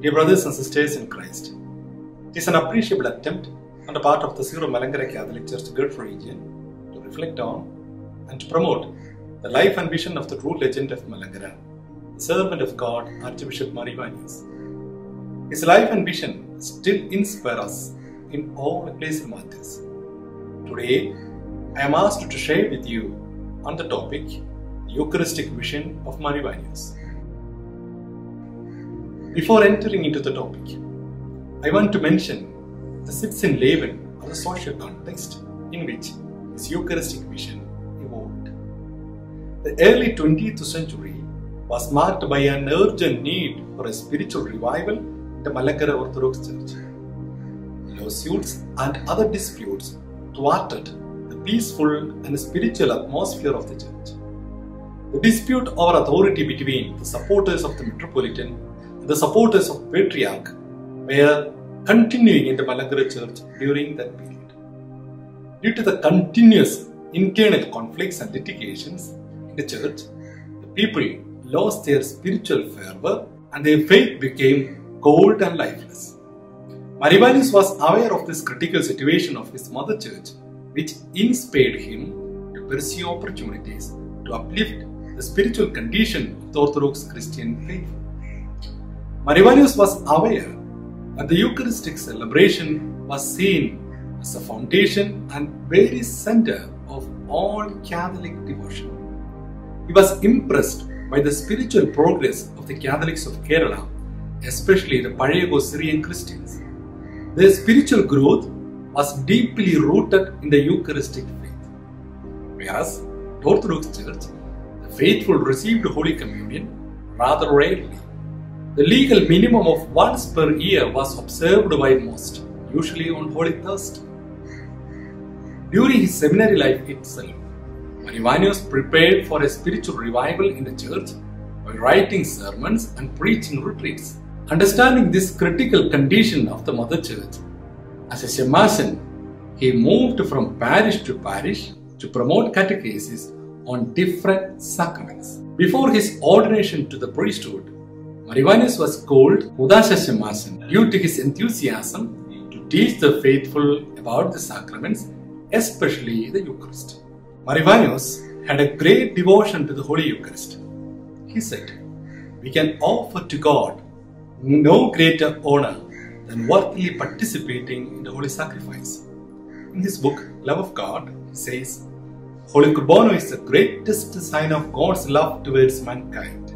Dear brothers and sisters in Christ, it is an appreciable attempt on the part of the Syro Malankara Catholic Church Gulf region to reflect on and to promote the life and vision of the true legend of Malankara, the servant of God, Archbishop Mar Ivanios. His life and vision still inspire us in all ecclesial matters. Today, I am asked to share with you on the topic the Eucharistic vision of Mar Ivanios. Before entering into the topic, I want to mention the Sitz im Leben or the social context in which his Eucharistic vision evolved. The early 20th century was marked by an urgent need for a spiritual revival in the Malankara Orthodox Church. Lawsuits and other disputes thwarted the peaceful and spiritual atmosphere of the church. The dispute over authority between the supporters of the Metropolitan the supporters of Patriarch were continuing in the Malankara church during that period. Due to the continuous internal conflicts and litigations in the church, the people lost their spiritual fervor and their faith became cold and lifeless. Mar Ivanios was aware of this critical situation of his mother church, which inspired him to pursue opportunities to uplift the spiritual condition of the Orthodox Christian faith. Mar Ivanios was aware that the Eucharistic celebration was seen as a foundation and very center of all Catholic devotion. He was impressed by the spiritual progress of the Catholics of Kerala, especially the Palayago Syrian Christians. Their spiritual growth was deeply rooted in the Eucharistic faith. Whereas the Orthodox Church, the faithful received Holy Communion rather rarely. The legal minimum of once per year was observed by most, usually on Holy Thursday. During his seminary life itself, Mar Ivanios prepared for a spiritual revival in the church by writing sermons and preaching retreats. Understanding this critical condition of the Mother Church, as a Shemasan, he moved from parish to parish to promote catechesis on different sacraments. Before his ordination to the priesthood, Mar Ivanios was called Udasha Shemasan due to his enthusiasm to teach the faithful about the sacraments, especially the Eucharist. Mar Ivanios had a great devotion to the Holy Eucharist. He said, We can offer to God no greater honor than worthily participating in the holy sacrifice. In his book, Love of God, he says, Holy Kurbano is the greatest sign of God's love towards mankind.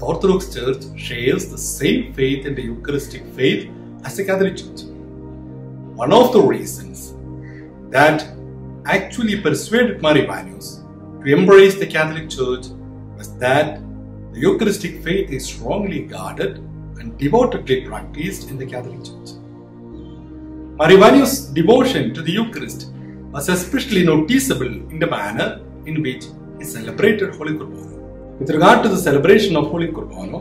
The Orthodox Church shares the same faith in the Eucharistic faith as the Catholic Church. One of the reasons that actually persuaded Mar Ivanios to embrace the Catholic Church was that the Eucharistic faith is strongly guarded and devotedly practiced in the Catholic Church. Mar Ivanios' devotion to the Eucharist was especially noticeable in the manner in which he celebrated Holy Kurbano. With regard to the celebration of Holy Kurbano,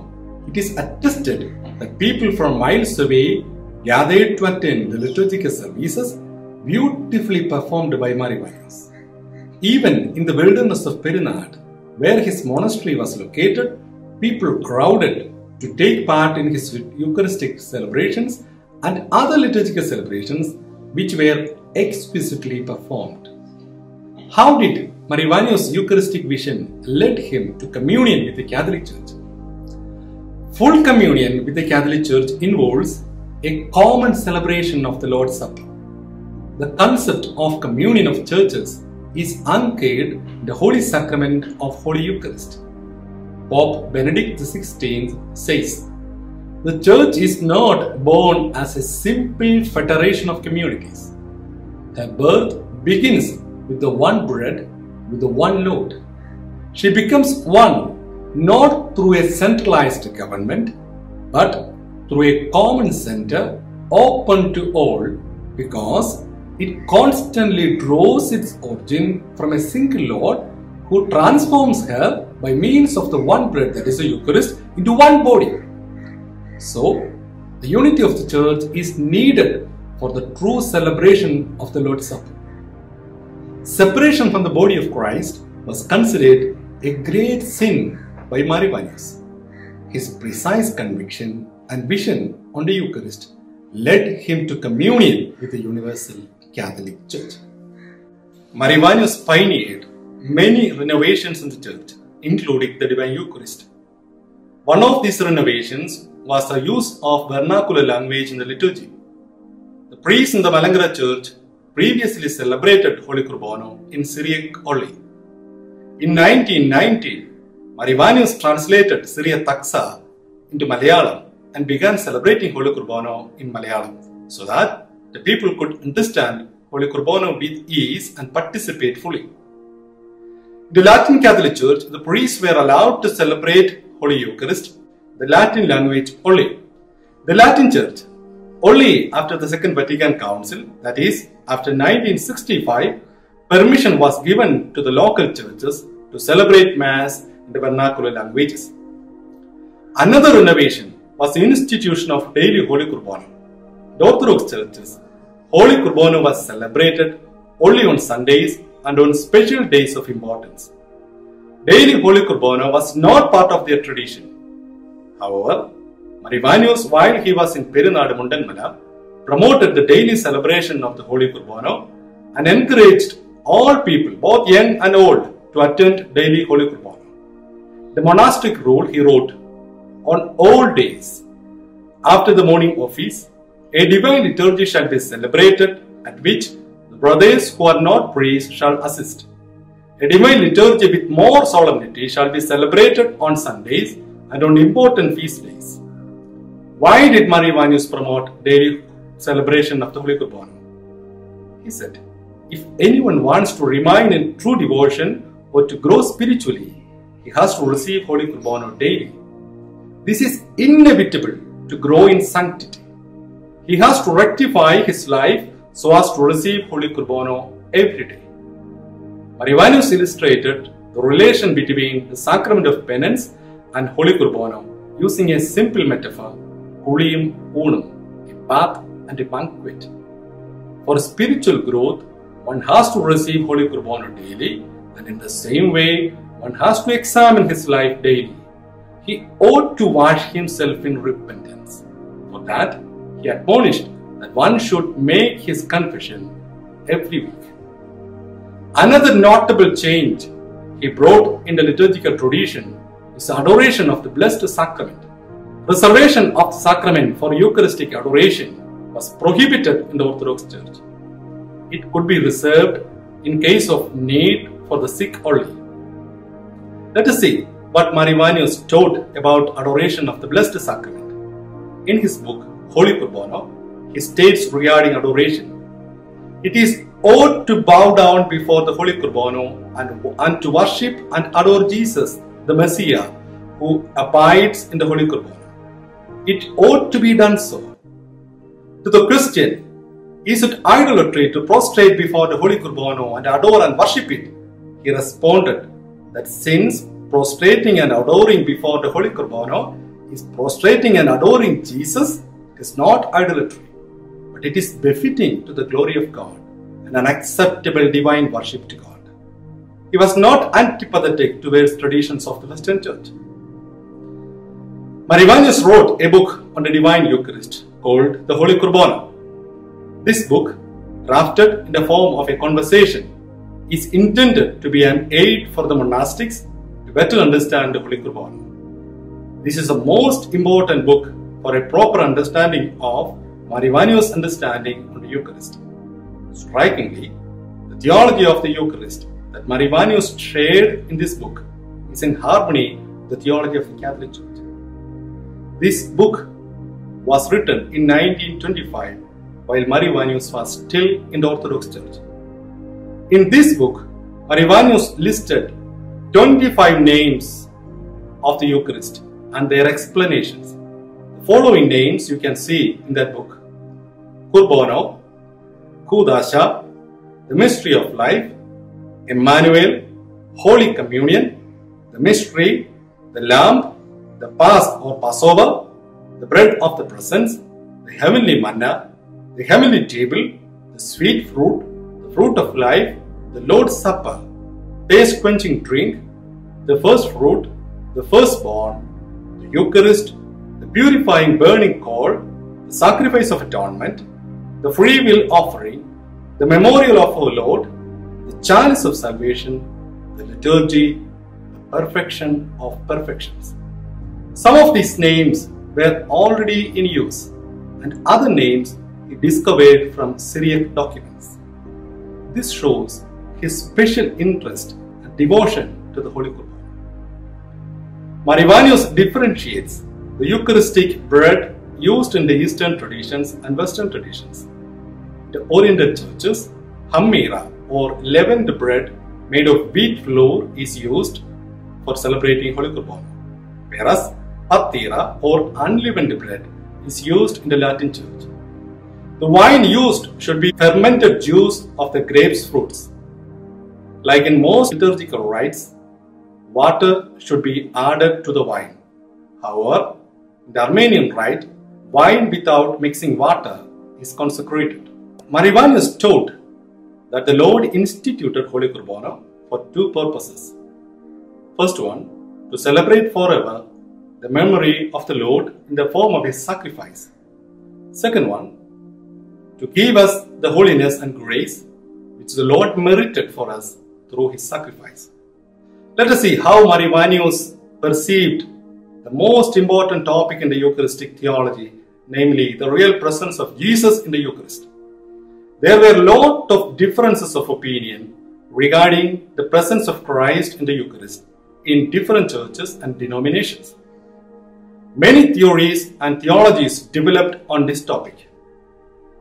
it is attested that people from miles away gathered to attend the liturgical services beautifully performed by Mar Ivanios. Even in the wilderness of Perinad, where his monastery was located, people crowded to take part in his Eucharistic celebrations and other liturgical celebrations which were exquisitely performed. How did Mar Ivanios' Eucharistic vision led him to communion with the Catholic Church? Full communion with the Catholic Church involves a common celebration of the Lord's Supper. The concept of communion of churches is anchored in the Holy Sacrament of Holy Eucharist. Pope Benedict XVI says, The Church is not born as a simple federation of communities. Her birth begins with the one bread, with the one Lord. She becomes one not through a centralized government, but through a common center open to all because it constantly draws its origin from a single Lord who transforms her by means of the one bread that is the Eucharist into one body. So, the unity of the church is needed for the true celebration of the Lord's Supper. Separation from the body of Christ was considered a great sin by Mar Ivanios. His precise conviction and vision on the Eucharist led him to communion with the Universal Catholic Church. Mar Ivanios pioneered many renovations in the church, including the Divine Eucharist. One of these renovations was the use of vernacular language in the liturgy. The priests in the Malankara church previously celebrated Holy Kurbano in Syriac only. In 1990, Mar Ivanios translated Syriac Taksa into Malayalam and began celebrating Holy Kurbano in Malayalam so that the people could understand Holy Kurbano with ease and participate fully. In the Latin Catholic Church, the priests were allowed to celebrate Holy Eucharist, the Latin language only. The Latin Church, only after the Second Vatican Council, that is, after 1965, permission was given to the local churches to celebrate Mass in the vernacular languages. Another innovation was the institution of daily Holy Kurbana. The Orthodox churches, Holy Kurbana was celebrated only on Sundays and on special days of importance. Daily Holy Kurbana was not part of their tradition. However, Mar Ivanios, while he was in Perinadu Mundanmala, promoted the daily celebration of the Holy Kurbana and encouraged all people, both young and old, to attend daily Holy Kurbana. The monastic rule he wrote on all days after the morning office, a divine liturgy shall be celebrated at which the brothers who are not priests shall assist. A divine liturgy with more solemnity shall be celebrated on Sundays and on important feast days. Why did Mar Ivanios promote daily celebration of the Holy Kurbana? He said, if anyone wants to remain in true devotion or to grow spiritually, he has to receive Holy Kurbana daily. This is inevitable to grow in sanctity. He has to rectify his life so as to receive Holy Kurbana every day. Mar Ivanios illustrated the relation between the sacrament of penance and Holy Kurbana using a simple metaphor, Kuliyum Unum, a bath and a banquet. For spiritual growth, one has to receive Holy Kurbana daily, and in the same way, one has to examine his life daily. He ought to wash himself in repentance. For that, he admonished that one should make his confession every week. Another notable change he brought in the liturgical tradition is the adoration of the Blessed Sacrament. The reservation of the sacrament for Eucharistic adoration was prohibited in the Orthodox Church. It could be reserved in case of need for the sick only. Let us see what Mar Ivanios taught about adoration of the Blessed Sacrament. In his book Holy Kurbana, he states regarding adoration it is ought to bow down before the Holy Kurbana and, and to worship and adore Jesus, the Messiah, who abides in the Holy Kurbana. It ought to be done so. To the Christian, is it idolatry to prostrate before the Holy Kurbana and adore and worship it? He responded that since prostrating and adoring before the Holy Kurbana is prostrating and adoring Jesus, it is not idolatry but it is befitting to the glory of God and an acceptable divine worship to God. He was not antipathetic to various traditions of the Western Church. Mar Ivanios wrote a book on the divine Eucharist called the Holy Kurbana. This book, drafted in the form of a conversation, is intended to be an aid for the monastics to better understand the Holy Kurbana. This is the most important book for a proper understanding of Mar Ivanios' understanding on the Eucharist. Strikingly, the theology of the Eucharist that Mar Ivanios shared in this book is in harmony with the theology of the Catholic Church. This book was written in 1925 while Mar Ivanios was still in the Orthodox Church. In this book, Mar Ivanios listed 25 names of the Eucharist and their explanations. The following names you can see in that book. Kurbono, Kudasha, the mystery of life, Emmanuel, Holy Communion, the mystery, the lamb, the Pasch or Passover, the bread of the presence, the heavenly manna, the heavenly table, the sweet fruit, the fruit of life, the Lord's Supper, taste quenching drink, the first fruit, the firstborn, the Eucharist, the purifying burning coal, the sacrifice of atonement, the free will offering, the memorial of our Lord, the chalice of salvation, the liturgy, the perfection of perfections. Some of these names were already in use, and other names he discovered from Syriac documents. This shows his special interest and devotion to the Holy Quran. Mar Ivanios differentiates the Eucharistic bread used in the Eastern traditions and Western traditions. The Oriental churches, hammira or leavened bread made of wheat flour is used for celebrating Holy Quran, whereas patira or unleavened bread is used in the Latin church. The wine used should be fermented juice of the grapes fruits. Like in most liturgical rites, water should be added to the wine. However, in the Armenian rite, wine without mixing water is consecrated. Mar Ivanios told that the Lord instituted Holy Qurbana for two purposes. First one, to celebrate forever the memory of the Lord in the form of his sacrifice. Second one, to give us the holiness and grace which the Lord merited for us through his sacrifice. Let us see how Mar Ivanios perceived the most important topic in the Eucharistic theology, namely the real presence of Jesus in the Eucharist. There were a lot of differences of opinion regarding the presence of Christ in the Eucharist in different churches and denominations. Many theories and theologies developed on this topic.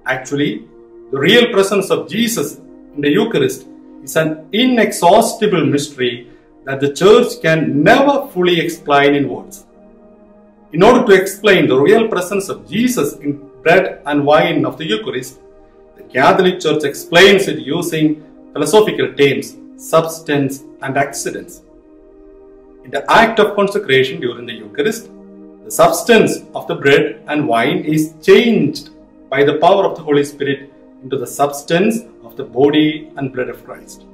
Actually, the real presence of Jesus in the Eucharist is an inexhaustible mystery that the church can never fully explain in words. In order to explain the real presence of Jesus in bread and wine of the Eucharist, the Catholic Church explains it using philosophical terms, substance and accidents. In the act of consecration during the Eucharist, the substance of the bread and wine is changed by the power of the Holy Spirit into the substance of the body and blood of Christ.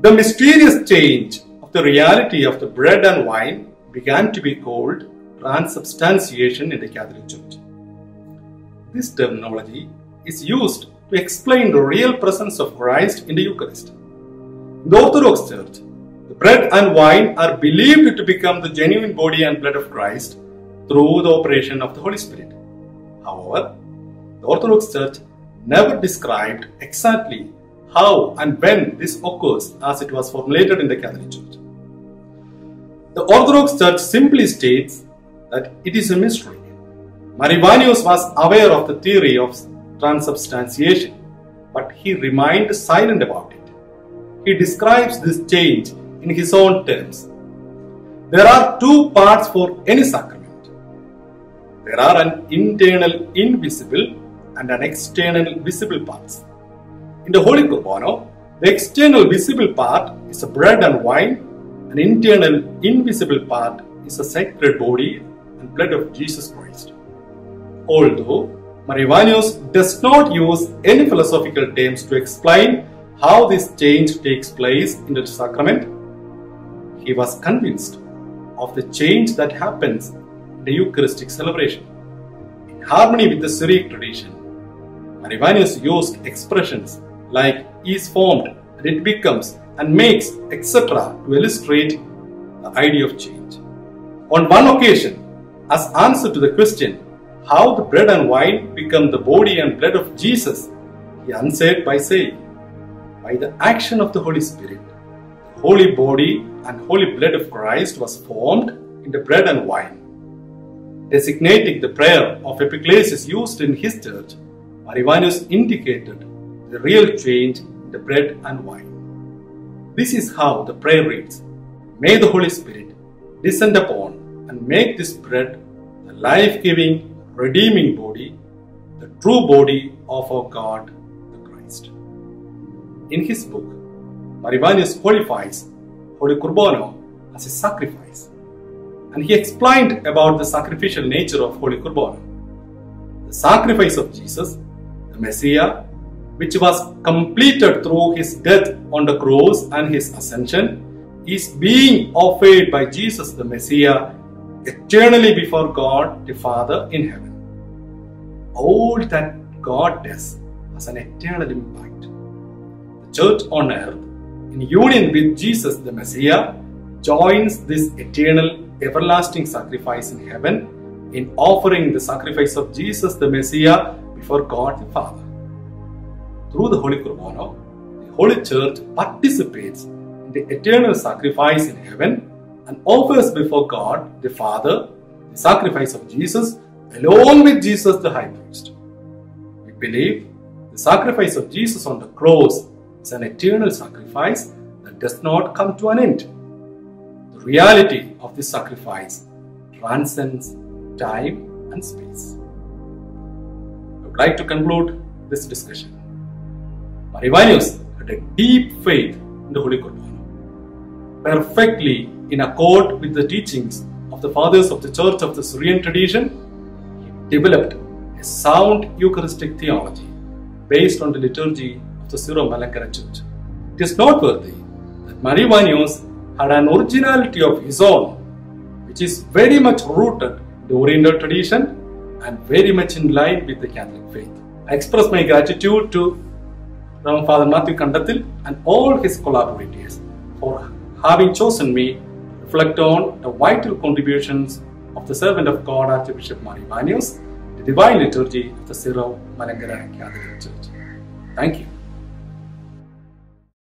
The mysterious change of the reality of the bread and wine began to be called transubstantiation in the Catholic Church. This terminology is used to explain the real presence of Christ in the Eucharist. In the Orthodox Church, bread and wine are believed to become the genuine body and blood of Christ through the operation of the Holy Spirit. However, the Orthodox Church never described exactly how and when this occurs as it was formulated in the Catholic Church. The Orthodox Church simply states that it is a mystery. Mar Ivanios was aware of the theory of transubstantiation, but he remained silent about it. He describes this change in his own terms. There are two parts for any sacrament. There are an internal invisible and an external visible parts. In the Holy Qurbana, the external visible part is the bread and wine, an internal invisible part is the sacred body and blood of Jesus Christ. Although Mar Ivanios does not use any philosophical terms to explain how this change takes place in the sacrament, he was convinced of the change that happens in the Eucharistic celebration. In harmony with the Syriac tradition, Mar Ivanios used expressions like is formed and it becomes and makes, etc., to illustrate the idea of change. On one occasion, as answer to the question how the bread and wine become the body and blood of Jesus, he answered by saying, By the action of the Holy Spirit, the holy body and holy blood of Christ was formed in the bread and wine. Designating the prayer of epiclesis used in his church, Mar Ivanios indicated the real change in the bread and wine. This is how the prayer reads May the Holy Spirit descend upon and make this bread the life giving, redeeming body, the true body of our God, the Christ. In his book, Mar Ivanios qualifies Holy Qurbana as a sacrifice, and he explained about the sacrificial nature of Holy Qurbana. The sacrifice of Jesus, the Messiah, which was completed through his death on the cross and his ascension, is being offered by Jesus the Messiah eternally before God the Father in heaven. All that God does has an eternal impact. The church on earth, in union with Jesus the Messiah, joins this eternal, everlasting sacrifice in heaven in offering the sacrifice of Jesus the Messiah before God the Father. Through the Holy Qurbana, the Holy Church participates in the eternal sacrifice in heaven and offers before God the Father the sacrifice of Jesus along with Jesus the High Priest. We believe the sacrifice of Jesus on the cross is an eternal sacrifice that does not come to an end. The reality of this sacrifice transcends time and space. I would like to conclude this discussion. Mar Ivanios had a deep faith in the Holy Qurbana, perfectly in accord with the teachings of the fathers of the Church of the Syrian tradition. He developed a sound Eucharistic theology based on the liturgy of the Syro-Malankara Church. It is noteworthy that Mar Ivanios had an originality of his own, which is very much rooted in the Oriental tradition and very much in line with the Catholic faith. I express my gratitude to Reverend Father Matthew Kandathil and all his collaborators for having chosen me to reflect on the vital contributions of the servant of God Archbishop Mar Ivanios, the Divine Liturgy of the Syro Malankara Catholic Church. Thank you.